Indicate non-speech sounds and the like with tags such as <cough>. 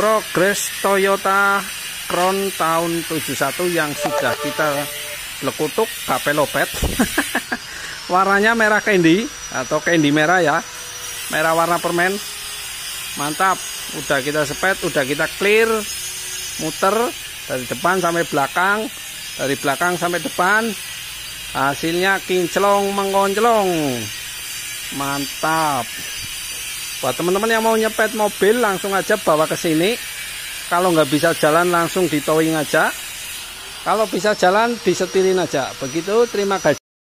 progres Toyota Crown tahun 71 yang sudah kita lekutuk KP lopet <laughs> warnanya merah candy atau candy merah ya. Merah warna permen. Mantap. Udah kita sepet udah kita clear muter dari depan sampai belakang dari belakang sampai depan. Hasilnya kinclong mengoncelong mantap buat teman-teman yang mau nyepet mobil langsung aja bawa ke sini. Kalau nggak bisa jalan langsung di towing aja. Kalau bisa jalan disetirin aja. Begitu terima kasih